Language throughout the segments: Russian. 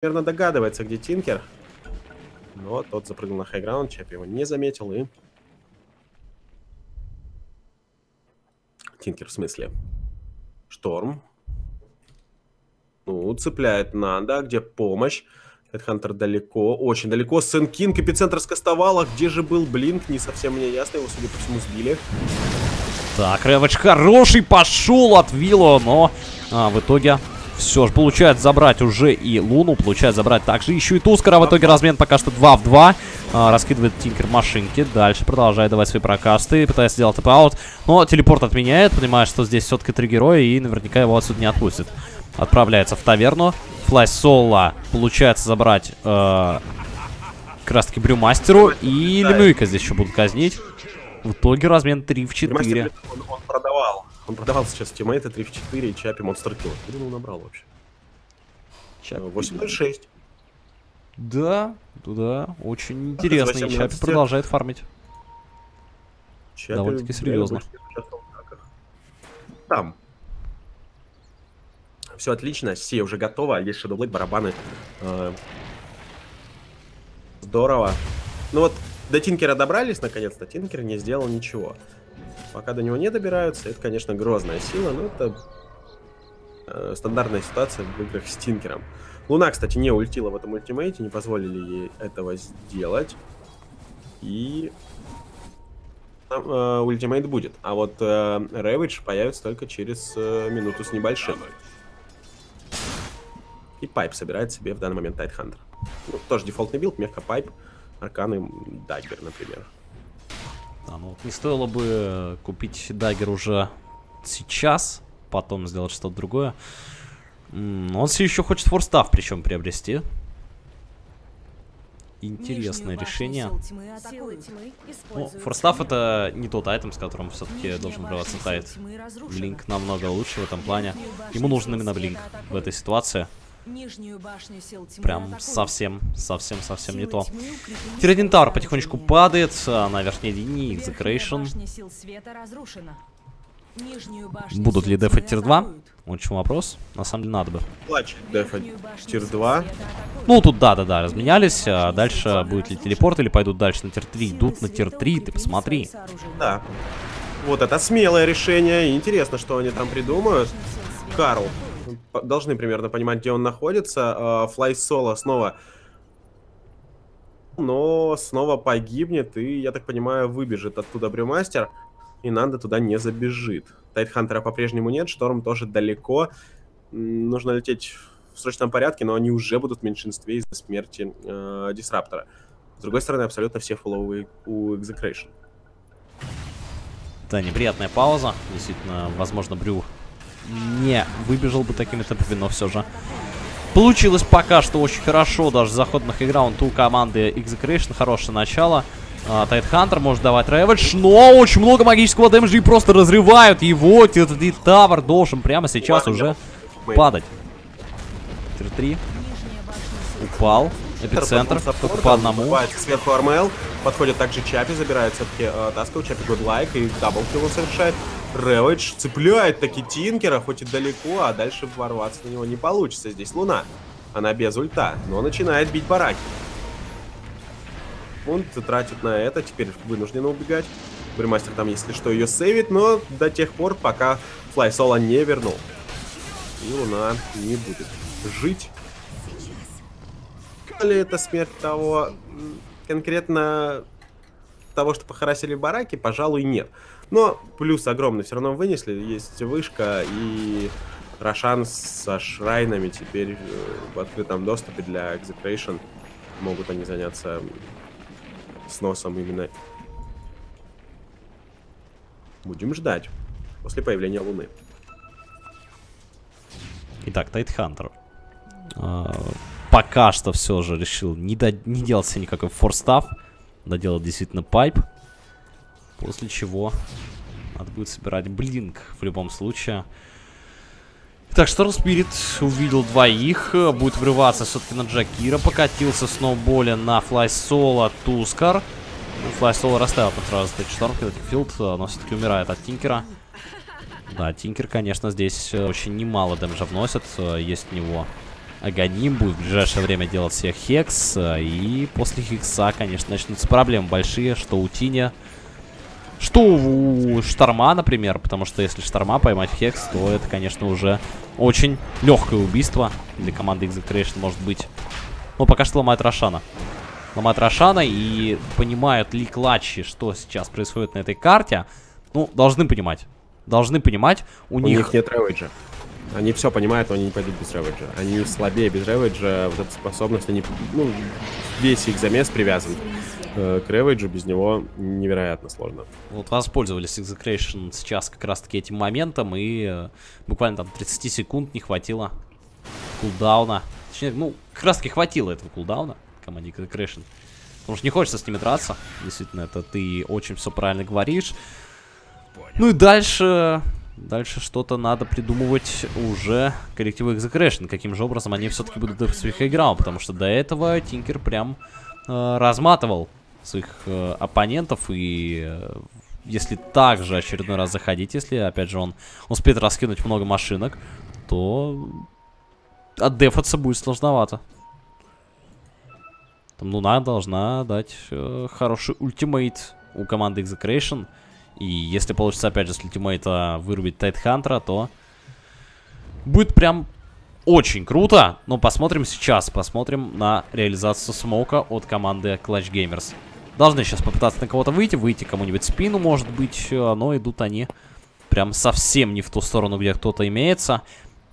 примерно догадывается, где Тинкер. Но тот запрыгнул на хайграунд, Чап его не заметил и... Тинкер в смысле. Шторм. Ну, цепляет надо, где помощь. Хедхантер далеко, очень далеко. Сэн Кинг, эпицентр скастовала. Где же был Блинк, не совсем мне ясно. Его, судя по всему, сбили. Так, Рэвидж хороший пошел от Вилло, но а, в итоге все же получает забрать уже и Луну, получает забрать также еще и Тускара. В итоге размен пока что 2 в 2. А, раскидывает Тинкер машинки. Дальше продолжает давать свои прокасты, пытается сделать TP-out. Но телепорт отменяет, понимает, что здесь все-таки три героя и наверняка его отсюда не отпустит. Отправляется в таверну. Fly Solo получается забрать э, как раз таки Brewmaster у. И Лемюйка здесь еще будут казнить. В итоге размен 3 в 4. Он, он. Он продавал сейчас тиммейты 3 в 4 и Чапи монстр килл. Откуда он набрал вообще? Чапи 8.06. Да, да, очень интересно. И Чапи продолжает фармить. Довольно-таки серьезно. Там. Все отлично, все уже готово. Есть Shadowblade, барабаны. Э, здорово. Ну вот, до Тинкера добрались, наконец-то. Тинкер не сделал ничего. Пока до него не добираются, это, конечно, грозная сила, но это э, стандартная ситуация в играх с Тинкером. Луна, кстати, не ультила в этом ультимейте, не позволили ей этого сделать. И там э, ультимейт будет. А вот э, Ravage появится только через э, минуту с небольшим. И Pipe собирает себе в данный момент Tidehunter. Ну, тоже дефолтный build, Мека, Pipe. Арканы Dagger, например. Да, ну вот не стоило бы купить Dagger уже сейчас, потом сделать что-то другое. Он все еще хочет Force Staff причем приобрести. Интересное решение. Ну, Force Staff это не тот item, с которым все-таки должен врываться Tide. Блинк намного лучше в этом плане. Ему нужен именно блинк в этой ситуации. Прям совсем, совсем, совсем не то. Тиродинтар потихонечку падает а на верхней линии. Execration. Будут ли дефать тир 2? Очень вопрос. На самом деле надо бы. Плач дефать тир 2. Ну, тут да-да-да, разменялись. А дальше будет ли телепорт или пойдут дальше на тир 3? Идут на тир 3, ты посмотри. Да. Вот это смелое решение. Интересно, что они там придумают. Карл должны примерно понимать, где он находится. Флай Соло снова... Но снова погибнет, и, я так понимаю, выбежит оттуда Брюмастер, и Нанда туда не забежит. Тайтхантера по-прежнему нет, Шторм тоже далеко. Нужно лететь в срочном порядке, но они уже будут в меньшинстве из-за смерти э, Дисраптора. С другой стороны, абсолютно все фолловые у Execration. Да, неприятная пауза. Действительно, возможно, Брю не выбежал бы такими темпами, но все же. Получилось пока что очень хорошо, даже заход на хайграунд у команды Execration, хорошее начало. Тайтхантер uh, может давать Рэвидж, но очень много магического дэмэджа и просто разрывают его. И Тавр должен прямо сейчас уже падать. Tier-3. Упал. Эпицентр, только по одному. Сверху Армел. Подходит также Чапи, забирает все-таки э, Таска. Чапи godlike и double kill он совершает. Ravage цепляет таки Тинкера, хоть и далеко, а дальше ворваться на него не получится. Здесь Луна. Она без ульта, но начинает бить бараки. Он тратит на это, теперь вынуждена убегать. Brewmaster там, если что, ее сейвит, но до тех пор, пока Флай Соло не вернул. И Луна не будет жить. Ли это смерть того, конкретно того, что похарасили бараки, пожалуй, нет. Но плюс огромный все равно вынесли. Есть вышка и Рошан со шрайнами теперь э, в открытом доступе для Execration. Могут они заняться сносом именно. Будем ждать после появления Луны. Итак, Тайтхантер. А, пока что все же решил не, до... не делать себе никакой форстав. Доделать действительно пайп. После чего надо будет собирать блинк в любом случае. Так, Шторм Спирит увидел двоих. Будет врываться все-таки на Джакира. Покатился сноуболе на Флай Соло Тускар. Флай Соло расставил там сразу кстати, Шторм, когда Филд, но все-таки умирает от Тинкера. Да, Тинкер, конечно, здесь очень немало дэмжа вносит. Есть у него Аганим будет в ближайшее время делать себе Хекс. И после Хекса, конечно, начнутся проблемы большие, что у Тиня, что у Шторма, например. Потому что если Шторма поймать Хекс, то это, конечно, уже очень легкое убийство для команды Execration может быть. Но пока что ломает Рошана. Ломает Рошана и понимают ли клатчи, что сейчас происходит на этой карте. Ну, должны понимать. Должны понимать, у, У них... них нет ревейджа. Они все понимают, но они не пойдут без ревейджа. Они слабее без ревейджа. Вот эта способность, они, ну, весь их замес привязан э, к ревейджу. Без него невероятно сложно. Вот воспользовались Execration сейчас как раз-таки этим моментом, и э, буквально там 30 секунд не хватило кулдауна. Точнее, ну, как раз-таки хватило этого кулдауна команде Execration. Потому что не хочется с ними драться. Действительно, это ты очень все правильно говоришь. Ну и дальше... Дальше что-то надо придумывать уже коллективу Execration. Каким же образом они все-таки будут в своих играл. Потому что до этого Тинкер прям э, разматывал своих э, оппонентов. И э, если также очередной раз заходить, если, опять же, он успеет раскинуть много машинок, то отдефаться будет сложновато. Там Луна должна дать э, хороший ультимейт у команды Execration. И если получится, опять же, с ультимейта вырубить Тайтхантера, то будет прям очень круто. Но посмотрим сейчас. Посмотрим на реализацию смока от команды Clutch Gamers. Должны сейчас попытаться на кого-то выйти. Выйти кому-нибудь в спину, может быть. э, Но идут они прям совсем не в ту сторону, где кто-то имеется.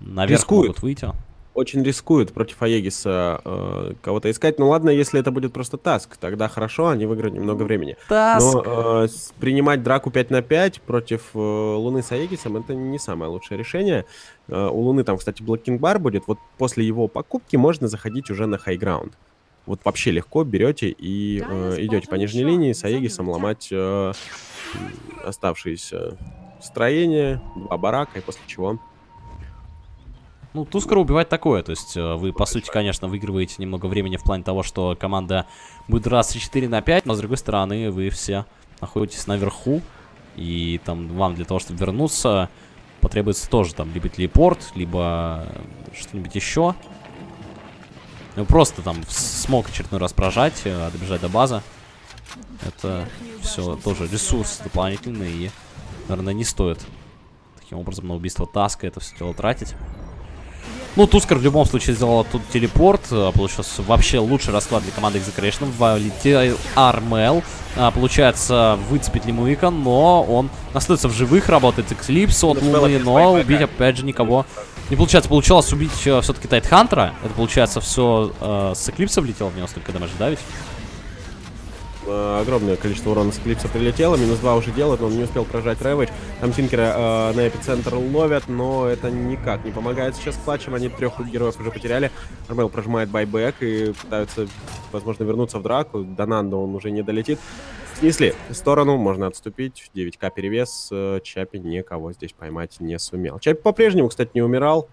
Наверх Рискуют. могут выйти. Очень рискуют против Aegis'а э, кого-то искать. Ну ладно, если это будет просто таск, тогда хорошо, они выиграют немного времени. Таск. Но э, принимать драку 5 на 5 против э, Луны с Аегисом это не самое лучшее решение. Э, у Луны там, кстати, Black King Bar будет. Вот после его покупки можно заходить уже на high ground. Вот вообще легко берете и э, идете по нижней линии с Aegis'ом ломать э, оставшиеся строения, два барака, и после чего Ну, Тускара убивать такое. То есть э, вы, по сути, конечно, выигрываете немного времени в плане того, что команда будет драться 4 на 5, но, с другой стороны, вы все находитесь наверху. И там вам для того, чтобы вернуться, потребуется тоже там либо телепорт, либо э, что-нибудь еще. Ну, просто там смог очередной раз прожать, э, добежать до базы. Это все тоже ресурс дополнительный и, наверное, не стоит таким образом на убийство Таска это все дело тратить. Ну, Тускар в любом случае сделал тут телепорт. а, Получился вообще лучший расклад для команды Execration. Вылетел Армел. А, Получается, выцепить Лимуика, но он остается в живых, работает Эклипс от Луны, но убить опять же никого не получается. Получалось убить все-таки Тайтхантера. Это получается все с Эклипса влетело в него столько дэмэджа давить. Э, огромное количество урона с клипса прилетело, минус 2 уже делает, но он не успел прожать Рэвидж. Там Тинкера э, на эпицентр ловят, но это никак не помогает сейчас клатчем, они трех героев уже потеряли. Армел прожимает байбек и пытаются, возможно, вернуться в драку. До Нандо он уже не долетит. Снесли в сторону, можно отступить. 9к перевес. Э, Чапи никого здесь поймать не сумел. Чапи по-прежнему, кстати, не умирал.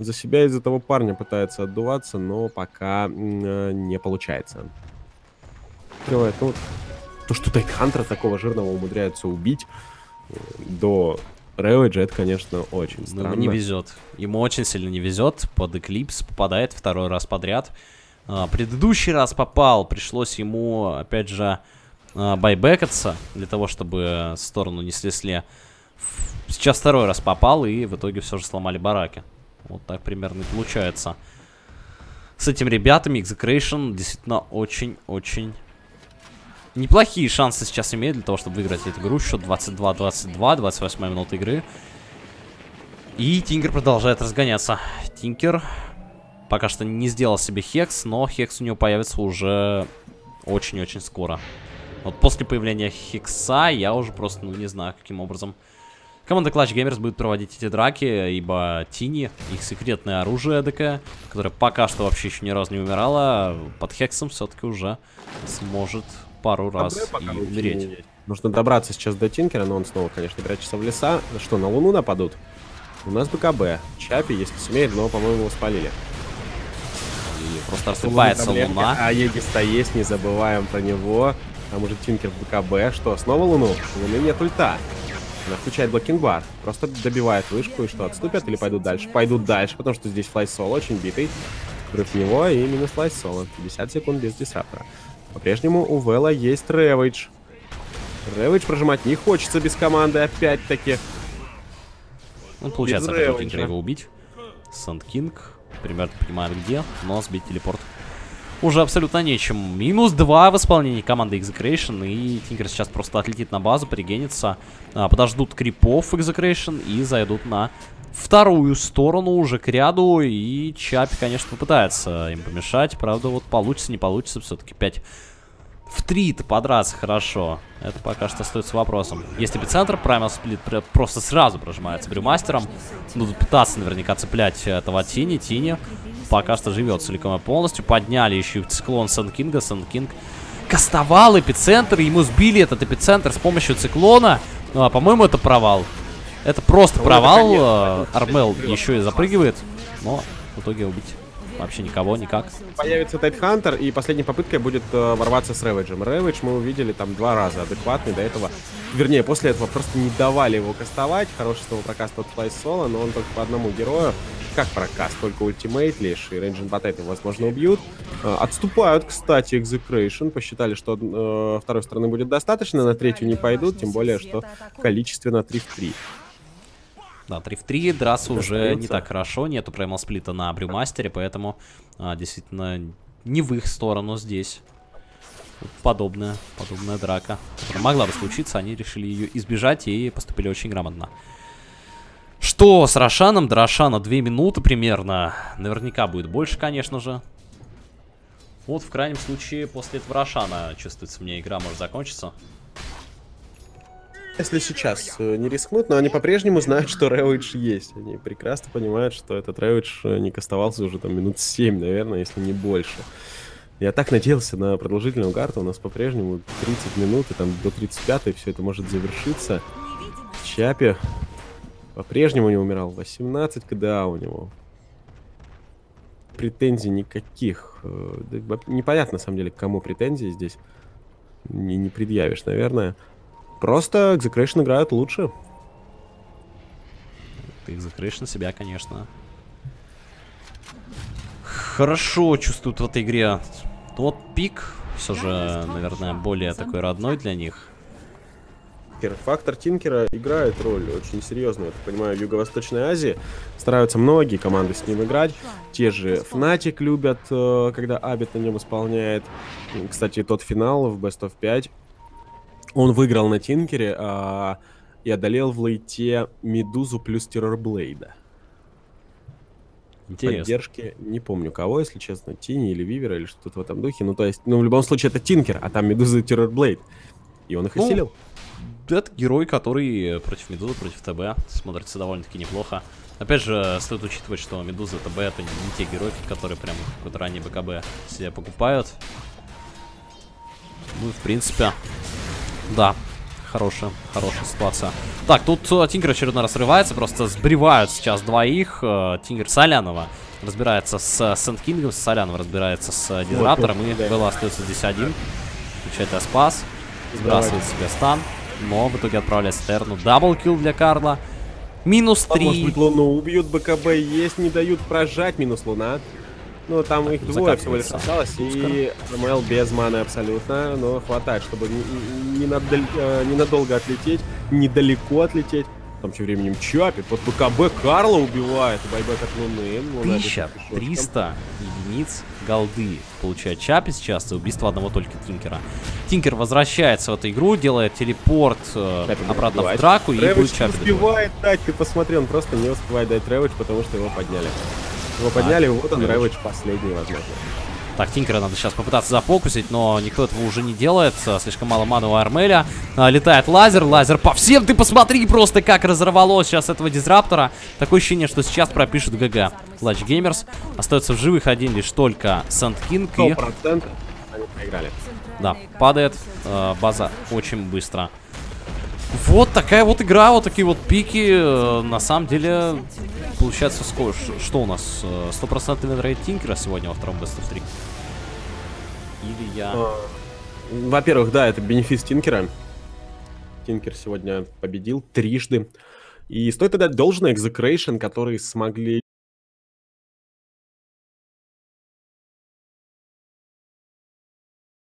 За себя из-за того парня пытается отдуваться, но пока э, не получается открывает. Ну, то, что Тайтхантера такого жирного умудряются убить э, до Рэвиджа, это, конечно, очень Ну, странно. ему не везет. Ему очень сильно не везет. Под Эклипс попадает второй раз подряд. А, предыдущий раз попал. Пришлось ему, опять же, а, байбекаться. Для того, чтобы сторону не снесли. Ф- Сейчас второй раз попал. И в итоге все же сломали бараки. Вот так примерно и получается. С этими ребятами Execration действительно очень-очень неплохие шансы сейчас имеет для того, чтобы выиграть эту игру. Счет 22-22, 28 минута игры. И Тинкер продолжает разгоняться. Тинкер пока что не сделал себе хекс, но хекс у него появится уже очень-очень скоро. Вот после появления хекса я уже просто, ну, не знаю, каким образом команда Clutch Gamers будет проводить эти драки, ибо Тини, их секретное оружие ДК, которое пока что вообще еще ни разу не умирало, под хексом все-таки уже сможет пару раз и умереть. Нужно добраться сейчас до Тинкера, но он снова, конечно, прячется в леса. Что, на Луну нападут? У нас БКБ. Чапи, если сумеет, но, по-моему, его спалили. И просто рассыпается проблемки, луна. Aegis есть, не забываем про него. Там уже Тинкер в БКБ. Что, снова Луну? У Луны нет ульта. Она включает Black King Bar. Просто добивает вышку, и что, отступят или пойдут дальше? Пойдут дальше, потому что здесь Flysolo очень битый. Против него и минус Flysolo. 50 секунд без дисраптора. По-прежнему у Вела есть Ravage. Ravage прожимать не хочется без команды, опять-таки. Ну, получается, опять его убить. Санд Кинг примерно понимает где, но сбить телепорт уже абсолютно нечем. Минус 2 в исполнении команды Execration. И Тинкер сейчас просто отлетит на базу, пригенится. А, подождут крипов Execration и зайдут на вторую сторону уже к ряду. И Чапи, конечно, попытается им помешать. Правда, вот получится, не получится. Все-таки 5 в 3-то подраться хорошо. Это пока что остается вопросом. Есть эпицентр, Primal Split просто сразу прожимается брюмастером. Будут пытаться наверняка цеплять этого Тини. Тини пока что живет целиком и полностью. Подняли еще циклон Санкинга. Санкинг кастовал эпицентр. Ему сбили этот эпицентр с помощью циклона. Ну, а, по-моему, это провал. Это просто ну, провал. Это Армел еще и запрыгивает. Но в итоге убить Вообще никого, никак. Появится Тайтхантер, и последней попыткой будет э, ворваться с Рэвиджем. Рэвидж мы увидели там два раза адекватный до этого. Вернее, после этого просто не давали его кастовать. Хороший снова прокаст от Флайс Соло, но он только по одному герою. Как прокаст? Только ультимейт лишь, и Рейнджин Потейт возможно, убьют. Э, отступают, кстати, Execration. Посчитали, что э, второй стороны будет достаточно, на третью не пойдут, тем более, что количественно 3 в 3. Да, 3 в 3, драться уже не так хорошо, нету праймал сплита на брюмастере, поэтому а, действительно не в их сторону здесь. Подобная, подобная драка, которая могла бы случиться, они решили ее избежать и поступили очень грамотно. Что с Рошаном? До Рошана 2 минуты примерно. Наверняка будет больше, конечно же. Вот в крайнем случае после этого Рошана, чувствуется мне, игра может закончиться если сейчас э, не рискнут, но они по-прежнему знают, что Рэвидж есть. Они прекрасно понимают, что этот Рэвидж э, не кастовался уже там минут 7, наверное, если не больше. Я так надеялся на продолжительную карту. У нас по-прежнему 30 минут, и там до 35 все это может завершиться. Чапи по-прежнему не умирал. 18 КДА у него. Претензий никаких. Э, непонятно, на самом деле, к кому претензии здесь. Не, не предъявишь, наверное. Просто Execration играют лучше. Execration себя, конечно. Хорошо чувствуют в этой игре. Вот пик все же, наверное, более такой родной для них. Фактор Тинкера играет роль очень серьезную, я понимаю, в Юго-Восточной Азии. Стараются многие команды с ним играть. Те же Fnatic любят, э, когда Абит на нем исполняет. Кстати, тот финал в Best of 5 он выиграл на Тинкере а, и одолел в лейте Медузу плюс Террорблейда. Интересно. Поддержки, не помню кого, если честно, Тини или Вивера или что-то в этом духе. Ну, то есть, ну, в любом случае, это Тинкер, а там Медуза и Террорблейд. И он их ну, осилил. Это герой, который против Медузы, против ТБ смотрится довольно-таки неплохо. Опять же, стоит учитывать, что Медуза и ТБ это не, не те герои, которые прям какой-то ранний БКБ себе покупают. Ну, в принципе, да, хорошая, хорошая ситуация. Так, тут uh, Тингер очередной раз срывается, просто сбривают сейчас двоих. Uh, Тингер Солянова разбирается с Сент Кингом, Солянова разбирается с Дизраптором, вот, и да. Белла остается здесь один. Включает Аспас, сбрасывает себе стан, но в итоге отправляется Терну. Даблкил для Карла. Минус 3. А может быть, Луну убьют, БКБ есть, не дают прожать минус Луна. Ну, там их двое всего лишь осталось, и МЛ без маны абсолютно, но хватает, чтобы не, э, ненадолго отлететь, недалеко отлететь. Там тем временем Чапи под БКБ Карла убивает, байбек от Луны. Луна 1300 единиц голды получает Чапи сейчас за убийство одного только Тинкера. Тинкер возвращается в эту игру, делает телепорт э, обратно в драку и будет Чапи успевает дать, ты посмотри, он просто не успевает дать Рэвидж, потому что его подняли. Его подняли, а, вот он, Рэвидж последний, возможно. Так, Тинкера надо сейчас попытаться зафокусить, но никто этого уже не делает. Слишком мало маны у Армеля. А, летает лазер, лазер по всем. Ты посмотри просто, как разорвало сейчас этого дизраптора. Такое ощущение, что сейчас пропишут GG. Clutch Gamers. Остается в живых один лишь только Sand King и... 100% они проиграли. Да, падает э, база очень быстро. Вот такая вот игра, вот такие вот пики. Э, на самом деле, получается, сколько, что у нас? Э, стопроцентный win rate Тинкера сегодня во втором Best of 3? Или я... А, во-первых, да, это бенефис Тинкера. Тинкер сегодня победил трижды. И стоит отдать должное Execration, которые смогли